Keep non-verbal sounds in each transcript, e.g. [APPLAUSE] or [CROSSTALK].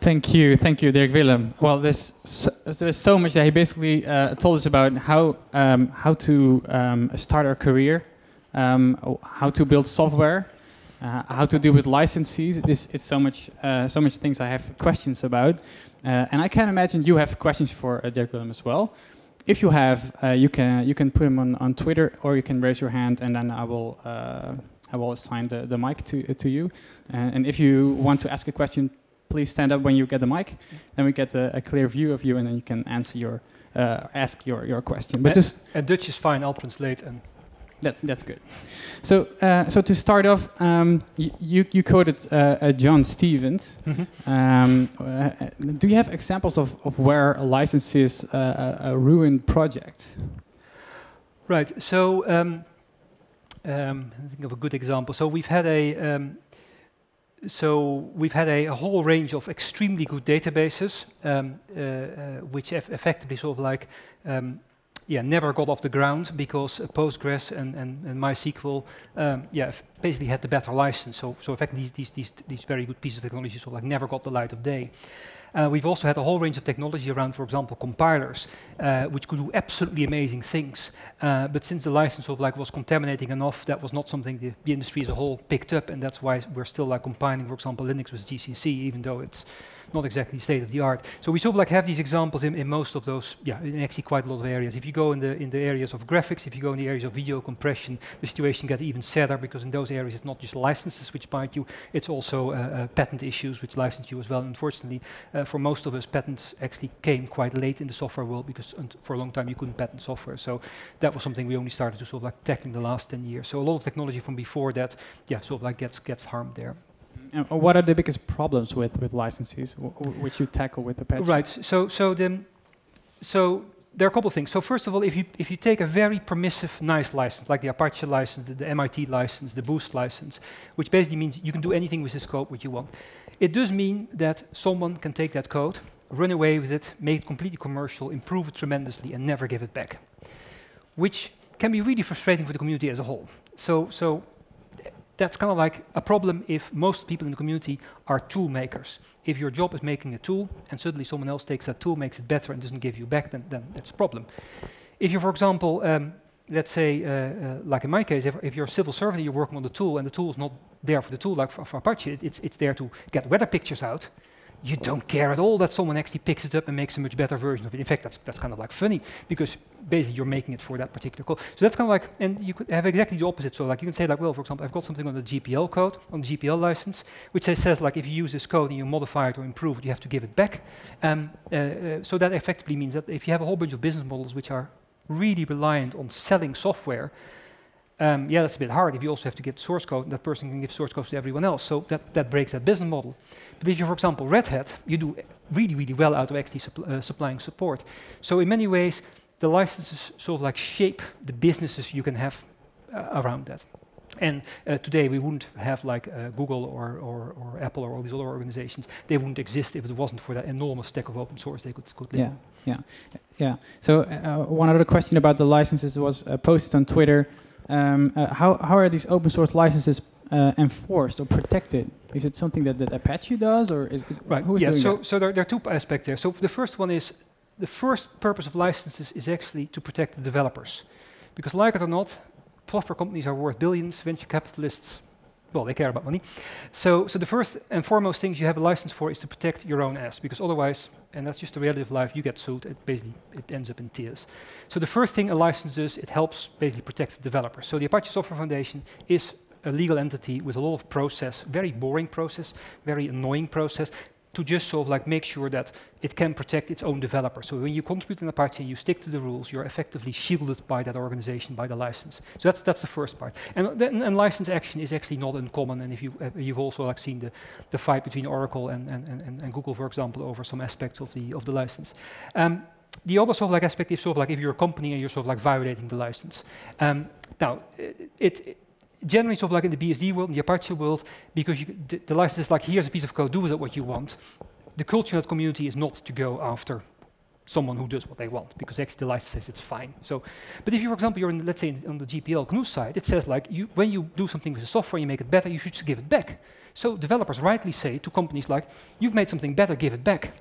Thank you, thank you, Dirk Willem. Well, there's so, there's so much that he basically uh, told us about how um, how to um, start our career, um, how to build software, uh, how to deal with licenses. This it's so much uh, so much things I have questions about, uh, and I can imagine you have questions for uh, Dirk Willem as well. If you have, uh, you can you can put them on, on Twitter or you can raise your hand, and then I will I will assign the, the mic to to you. and if you want to ask a question please stand up when you get the mic. Then we get a, a clear view of you, and then you can answer your, uh, ask your, your question. But just and Dutch is fine. I'll translate and. That's that's good. So uh, so to start off, um, you you quoted uh, uh John Stevens. Mm -hmm. um, uh, do you have examples of, of where licenses uh, a ruined project? Right. So um, um, think of a good example. So we've had a um, so we've had a, a, whole range of extremely good databases, um, uh, uh, which eff effectively sort of like, um, yeah, never got off the ground because Postgres and, and, and MySQL, um, yeah, basically had the better license. So, so effectively these, these, these, these very good pieces of technology sort of like never got the light of day. Uh, we've also had a whole range of technology around, for example, compilers, uh, which could do absolutely amazing things. Uh, but since the license of like was contaminating enough, that was not something the, the, industry as a whole picked up, and that's why we're still like compiling, for example, Linux with GCC, even though it's not exactly state of the art. So we sort of like have these examples in, in most of those, yeah, in actually quite a lot of areas. If you go in the in the areas of graphics, if you go in the areas of video compression, the situation gets even sadder because in those areas it's not just licenses which bite you, it's also uh, uh, patent issues which license you as well. unfortunately, uh, Uh, for most of us, patents actually came quite late in the software world because for a long time you couldn't patent software. So that was something we only started to sort of like tackle in the last 10 years. So a lot of technology from before that, yeah, sort of like gets gets harmed there. Mm-hmm. And what are the biggest problems with, with licenses, which you tackle with Apache? Right. So, so, the, so there are a couple of things. So first of all, if you, if you take a very permissive, nice license, like the Apache license, the, the MIT license, the Boost license, which basically means you can do anything with this code what you want, it does mean that someone can take that code, run away with it, make it completely commercial, improve it tremendously, and never give it back, which can be really frustrating for the community as a whole. So, so that's kind of like a problem if most people in the community are tool makers. If your job is making a tool and suddenly someone else takes that tool, makes it better and doesn't give you back, then, then that's a problem. If you, for example, um, let's say, uh, uh, like in my case, if, if, you're a civil servant and you're working on the tool and the tool is not there for the tool, like for, for Apache, it, it's, it's there to get weather pictures out, you don't care at all that someone actually picks it up and makes a much better version of it. In fact, that's, that's kind of like funny because basically you're making it for that particular code. So that's kind of like, and you could have exactly the opposite. So like you can say like, well, for example, I've got something on the GPL code, on the GPL license, which says like if you use this code and you modify it or improve it, you have to give it back. Um, uh, uh, so that effectively means that if you have a whole bunch of business models which are really reliant on selling software, um, yeah, that's a bit hard if you also have to give source code and that person can give source code to everyone else. So that, that breaks that business model. But if you're, for example, Red Hat, you do really, really well out of actually suppl uh, supplying support. So in many ways, the licenses sort of like shape the businesses you can have uh, around that. And uh, today we wouldn't have like uh, Google or, or, or, Apple or all these other organizations. They wouldn't exist if it wasn't for that enormous stack of open source they could, could live Yeah, yeah, yeah. So uh, one other question about the licenses was uh, posted on Twitter. Um, uh, how, how are these open source licenses uh, enforced or protected? Is it something that, that Apache does, or is, is right? Who is yeah. Doing so that? so there, there, are two aspects there. So the first one is the first purpose of licenses is actually to protect the developers, because like it or not, software companies are worth billions. Venture capitalists, well, they care about money. So so the first and foremost things you have a license for is to protect your own ass, because otherwise, and that's just the reality of life, you get sued. It basically it ends up in tears. So the first thing a license does, it helps basically protect the developer. So the Apache Software Foundation is a legal entity with a lot of process, very boring process, very annoying process, to just sort of like make sure that it can protect its own developer. So when you contribute in Apache and you stick to the rules, you're effectively shielded by that organization, by the license. So that's that's the first part. And then and license action is actually not uncommon. And if you uh, you've also like seen the, the fight between Oracle and, and, and, and Google, for example, over some aspects of the of the license. Um, the other sort of like aspect is sort of like if you're a company and you're sort of like violating the license. Um, now, it, it generally sort of like in the BSD world, in the Apache world, because you, the, the, license is like, here's a piece of code, do with it what you want. The culture in that community is not to go after someone who does what they want because actually the license says it's fine. So, but if you, for example, you're in, let's say on the GPL GNU side, it says like you, when you do something with the software, you make it better, you should just give it back. So developers rightly say to companies like, you've made something better, give it back.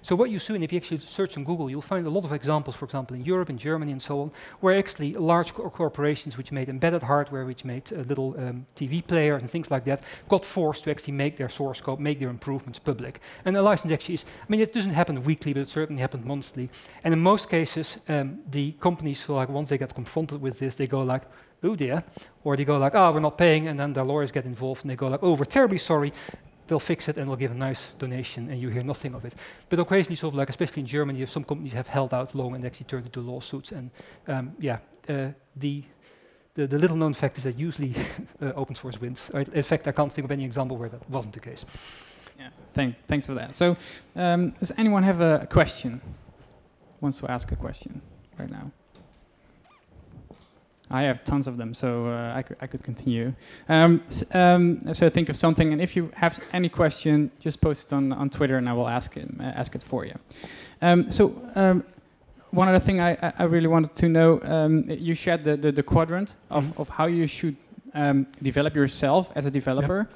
So what you see, and if you actually search on Google, you'll find a lot of examples, for example, in Europe, in Germany, and so on, where actually large co corporations which made embedded hardware, which made a little um, TV player and things like that, got forced to actually make their source code, make their improvements public. And the license actually is, I mean, it doesn't happen weekly, but it certainly happened monthly. And in most cases, um, the companies, so like once they get confronted with this, they go like, oh dear, or they go like, oh, we're not paying, and then their lawyers get involved, and they go like, oh, we're terribly sorry, they'll fix it and they'll give a nice donation and you hear nothing of it. But occasionally, sort of like, especially in Germany, some companies have held out long and actually turned into lawsuits. And um, yeah, uh, the, the, the, little known fact is that usually [LAUGHS] uh, open source wins. in fact, I can't think of any example where that wasn't the case. Yeah, thanks, thanks for that. So, um, does anyone have a question? Wants to ask a question right now? I have tons of them, so uh, I, could, I could continue. Um, um, so think of something, and if you have any question, just post it on, on Twitter, and I will ask it, uh, ask it for you. Um, so um, one other thing I, I really wanted to know, um, you shared the, the, the quadrant of, mm -hmm. of how you should um, develop yourself as a developer. Yep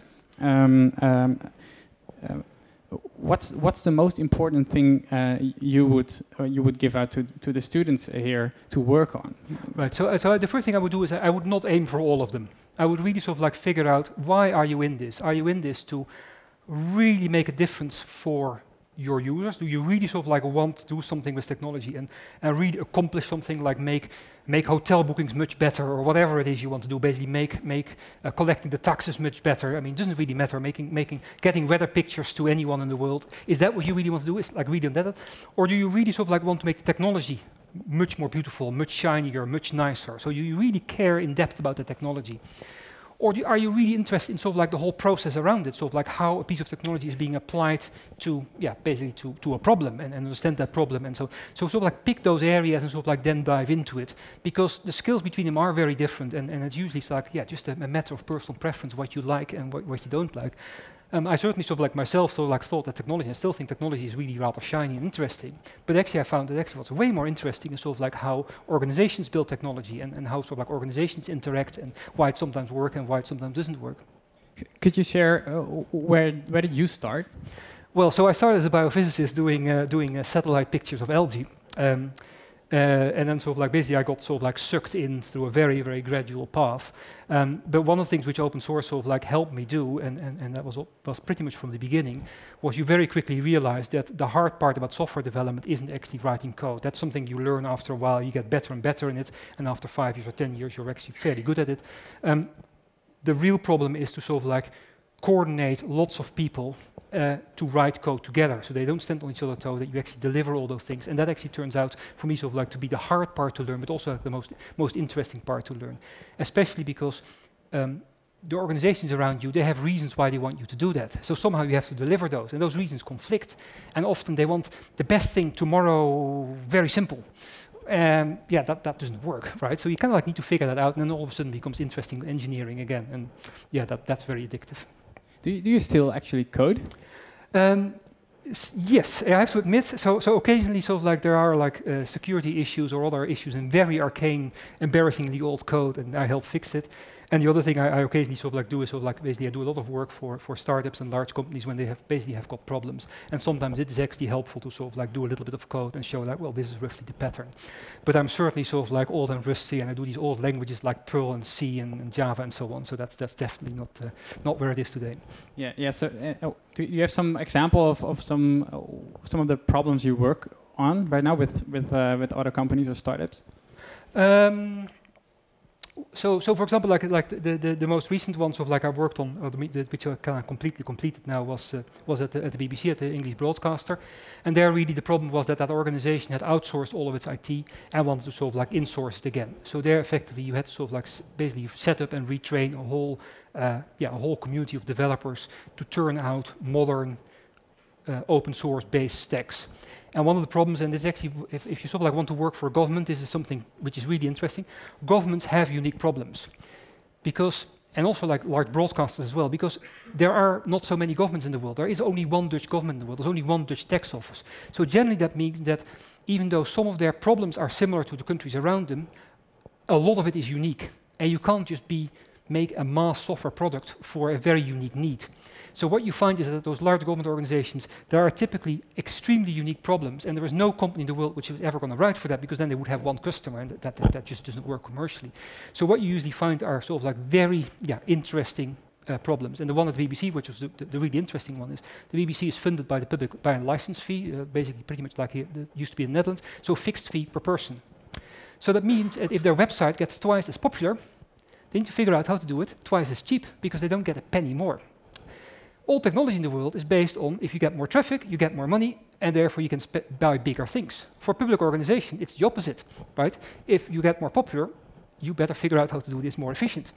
what's what's the most important thing uh, you would uh, you would give out to to the students here to work on? Right. So so the first thing I would do is I would not aim for all of them. I would really sort of like figure out why are you in this? Are you in this to really make a difference for your users? Do you really sort of like want to do something with technology and, and really accomplish something like make, make hotel bookings much better or whatever it is you want to do, basically make, make uh, collecting the taxes much better? I mean, it doesn't really matter, making, making, getting weather pictures to anyone in the world. Is that what you really want to do? Is like really that? Or do you really sort of like want to make the technology much more beautiful, much shinier, much nicer? So you really care in depth about the technology. Or do, are you really interested in sort of like the whole process around it, sort of like how a piece of technology is being applied to, yeah, basically to, to a problem and, and understand that problem. And so, so sort of like pick those areas and sort of like then dive into it because the skills between them are very different and, and it's usually like, yeah, just a, a matter of personal preference, what you like and what, what you don't like. Um, I certainly sort of like myself sort of like thought that technology, I still think technology is really rather shiny and interesting, but actually I found that actually what's way more interesting is sort of like how organizations build technology and, and how sort of like organizations interact and why it sometimes works and why it sometimes doesn't work. C could you share uh, where, where did you start? Well, so I started as a biophysicist doing, uh, doing uh, satellite pictures of algae. Um, uh, and then sort of like basically I got sort of like sucked in through a very, very gradual path. Um, but one of the things which open source sort of like helped me do, and, and, and that was, was pretty much from the beginning, was you very quickly realize that the hard part about software development isn't actually writing code. That's something you learn after a while, you get better and better in it, and after five years or 10 years, you're actually fairly good at it. Um, the real problem is to sort of like coordinate lots of people uh, to write code together so they don't stand on each other's toes, that you actually deliver all those things. And that actually turns out, for me, sort of like to be the hard part to learn, but also the most, most interesting part to learn. Especially because um, the organizations around you, they have reasons why they want you to do that. So somehow you have to deliver those, and those reasons conflict. And often they want the best thing tomorrow, very simple. Um, yeah, that, that doesn't work, [LAUGHS] right? So you kind of like need to figure that out, and then all of a sudden it becomes interesting engineering again. And yeah, that, that's very addictive. Do you, do you still actually code? Um, yes, I have to admit. So, so occasionally, sort of like there are like uh, security issues or other issues in very arcane, embarrassingly old code, and I help fix it. And the other thing I, I, occasionally sort of like do is sort of like basically I do a lot of work for, for startups and large companies when they have basically have got problems. And sometimes it is actually helpful to sort of like do a little bit of code and show like, well, this is roughly the pattern. But I'm certainly sort of like old and rusty, and I do these old languages like Perl and C and, and Java and so on. So that's that's definitely not uh, not where it is today. Yeah, yeah. So uh, oh, do you have some example of, of some uh, some of the problems you work on right now with with uh, with other companies or startups? Um, so, so for example, like like the, the, the most recent ones of like I worked on, or the, which are kind of completely completed now, was uh, was at the, at the BBC at the English broadcaster, and there really the problem was that that organization had outsourced all of its IT and wanted to sort of like insource it again. So there, effectively, you had to sort of like basically set up and retrain a whole uh, yeah a whole community of developers to turn out modern uh, open source based stacks. And one of the problems, and this actually, if, if you sort of like want to work for a government, this is something which is really interesting. Governments have unique problems because, and also like large broadcasters as well, because there are not so many governments in the world. There is only one Dutch government in the world. There's only one Dutch tax office. So generally that means that even though some of their problems are similar to the countries around them, a lot of it is unique. And you can't just be make a mass software product for a very unique need. So what you find is that those large government organizations, there are typically extremely unique problems, and there is no company in the world which is ever going to write for that, because then they would have one customer, and that, that, that just doesn't work commercially. So what you usually find are sort of like very yeah, interesting uh, problems. And the one at the BBC, which was the, the, the, really interesting one, is the BBC is funded by the public by a license fee, uh, basically pretty much like it used to be in the Netherlands, so fixed fee per person. So that means that if their website gets twice as popular, they need to figure out how to do it twice as cheap because they don't get a penny more. All technology in the world is based on if you get more traffic, you get more money, and therefore you can buy bigger things. For public organization, it's the opposite, right? If you get more popular, you better figure out how to do this more efficient.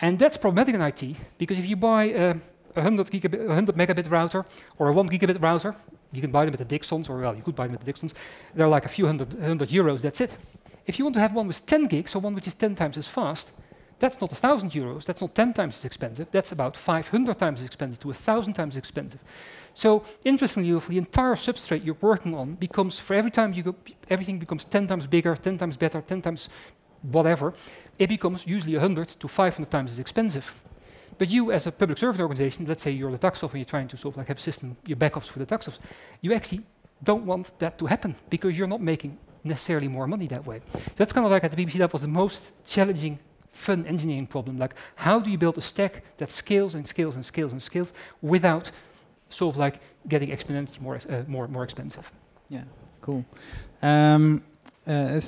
And that's problematic in IT, because if you buy a, a 100, gigabit, 100 megabit router or a 1 gigabit router, you can buy them at the Dixons, or well, you could buy them at the Dixons. They're like a few hundred, hundred euros, that's it. If you want to have one with 10 gigs, or one which is 10 times as fast, that's not 1,000 euros, that's not 10 times as expensive, that's about 500 times as expensive to 1,000 times as expensive. So interestingly, the entire substrate you're working on becomes, for every time you go, everything becomes 10 times bigger, 10 times better, 10 times whatever, it becomes usually 100 to 500 times as expensive. But you, as a public service organization, let's say you're the tax office and you're trying to of like have a system, your backups for the tax office, you actually don't want that to happen because you're not making necessarily more money that way. So that's kind of like at the BBC, that was the most challenging fun engineering problem. Like, how do you build a stack that scales and scales and scales and scales without sort of like getting exponentially more, uh, more, more expensive? Yeah, cool. Um, uh, uh,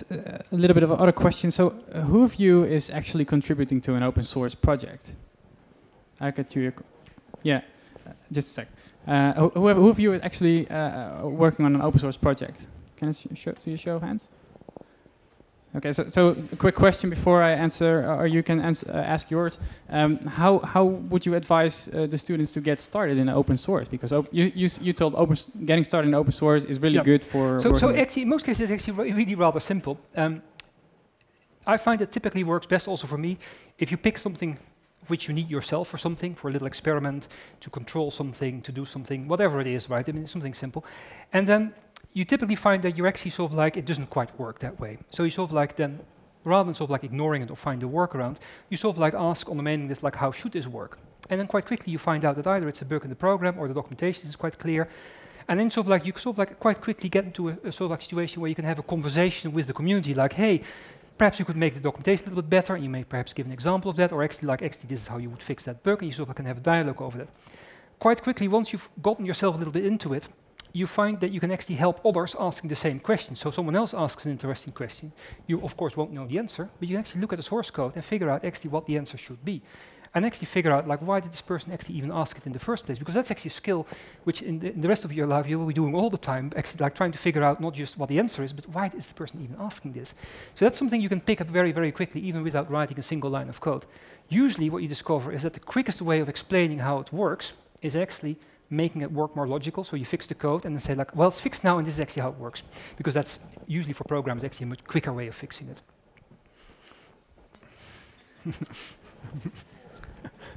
a little bit of other question. So, uh, who of you is actually contributing to an open source project? I get you. Yeah, uh, just a sec. Uh, who, who, of you is actually working on an open source project? Can I see a show of hands? Okay, so, so a quick question before I answer, or you can answer, uh, ask yours. Um, how, how would you advise uh, the students to get started in open source? Because you, you, you told open getting started in open source is really yep. good for. So, so actually, in most cases, it's actually really rather simple. Um, I find it typically works best also for me if you pick something which you need yourself for something, for a little experiment, to control something, to do something, whatever it is, right? I mean, something simple. And then you typically find that you're actually sort of like, it doesn't quite work that way. So you sort of like then, rather than sort of like ignoring it or find a workaround, you sort of like ask on the mailing list, like, how should this work? And then quite quickly you find out that either it's a bug in the program or the documentation is quite clear. And then sort of like you sort of like quite quickly get into a, a sort of like situation where you can have a conversation with the community, like, hey, perhaps you could make the documentation a little bit better, and you may perhaps give an example of that, or actually like, actually this is how you would fix that bug, and you sort of like can have a dialogue over that. Quite quickly, once you've gotten yourself a little bit into it, you find that you can actually help others asking the same question. So someone else asks an interesting question. You, of course, won't know the answer, but you actually look at the source code and figure out actually what the answer should be. And actually figure out, like, why did this person actually even ask it in the first place? Because that's actually a skill which in the, in the rest of your life you will be doing all the time, actually, like trying to figure out not just what the answer is, but why is the person even asking this? So that's something you can pick up very, very quickly, even without writing a single line of code. Usually what you discover is that the quickest way of explaining how it works is actually making it work more logical. So you fix the code and then say like, well, it's fixed now and this is actually how it works. Because that's usually for programs actually a much quicker way of fixing it. [LAUGHS]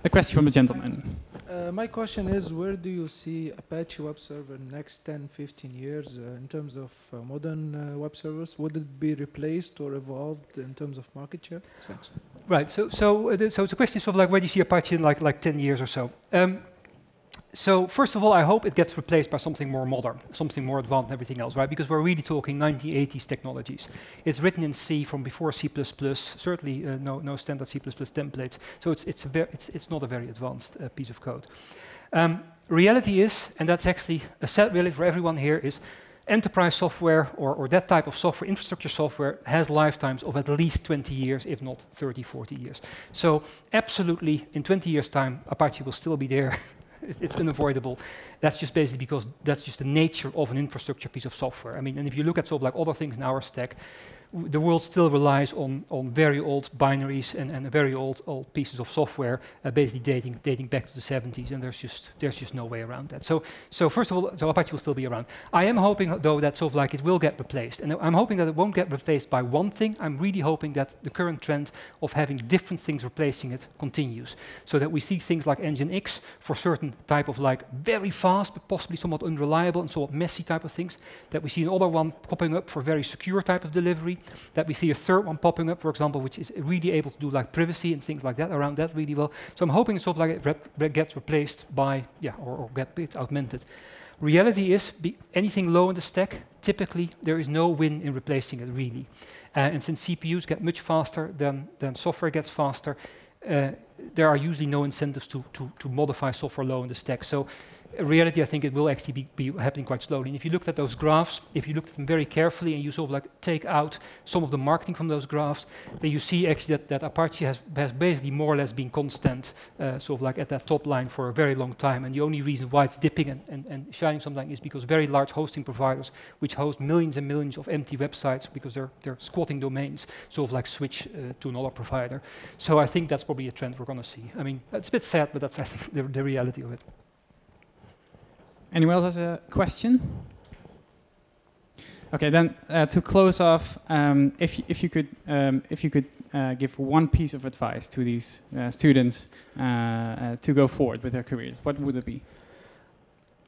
a question from the gentleman. Uh, my question is, where do you see Apache Web Server next 10, 15 years uh, in terms of uh, modern uh, web servers? Would it be replaced or evolved in terms of market share? Thanks. Right. So, so, uh, so it's a question sort of like where do you see Apache in like like 10 years or so? Um, so first of all, I hope it gets replaced by something more modern, something more advanced than everything else, right? Because we're really talking 1980s technologies. It's written in C from before C++, certainly uh, no, no standard C++ templates. So it's, it's, it's, it's not a very advanced uh, piece of code. Um, reality is, and that's actually a set really for everyone here, is enterprise software or, or, that type of software, infrastructure software, has lifetimes of at least 20 years, if not 30, 40 years. So absolutely, in 20 years' time, Apache will still be there [LAUGHS] it's unavoidable. That's just basically because that's just the nature of an infrastructure piece of software. I mean, and if you look at sort of like other things in our stack, the world still relies on, on very old binaries and, and very old, old pieces of software, uh, basically dating, dating back to the 70s, and there's just, there's just no way around that. So, so first of all, so Apache will still be around. I am hoping, though, that sort of like it will get replaced, and I'm hoping that it won't get replaced by one thing. I'm really hoping that the current trend of having different things replacing it continues, so that we see things like Nginx for certain type of like very fast, but possibly somewhat unreliable and somewhat messy type of things, that we see another one popping up for very secure type of delivery, that we see a third one popping up, for example, which is really able to do like privacy and things like that around that really well. So I'm hoping sort of like it rep gets replaced by, yeah, or, or get augmented. Reality is, anything low in the stack, typically there is no win in replacing it really. Uh, and since CPUs get much faster than, than software gets faster, uh, there are usually no incentives to, to, to modify software low in the stack. So reality, I think it will actually be, be, happening quite slowly. And if you looked at those graphs, if you looked at them very carefully and you sort of like take out some of the marketing from those graphs, then you see actually that, that Apache has, has basically more or less been constant, uh, sort of like at that top line for a very long time. And the only reason why it's dipping and, and, and shining something is because very large hosting providers, which host millions and millions of empty websites because they're, they're squatting domains, sort of like switch uh, to another provider. So I think that's probably a trend we're going to see. I mean, it's a bit sad, but that's I think the, the reality of it. Anyone else has a question? Okay, then uh, to close off, um, if, if you could, um, if you could uh, give one piece of advice to these uh, students uh, uh, to go forward with their careers, what would it be?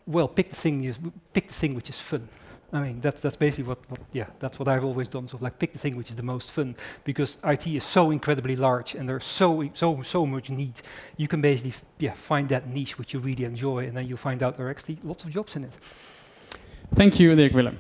Well, pick the thing. You, pick the thing which is fun. I mean, that's that's basically what, what, yeah, that's what I've always done. So like, pick the thing which is the most fun, because IT is so incredibly large and there's so so so much need. You can basically yeah find that niche which you really enjoy, and then you find out there are actually lots of jobs in it. Thank you, Dirk Willem.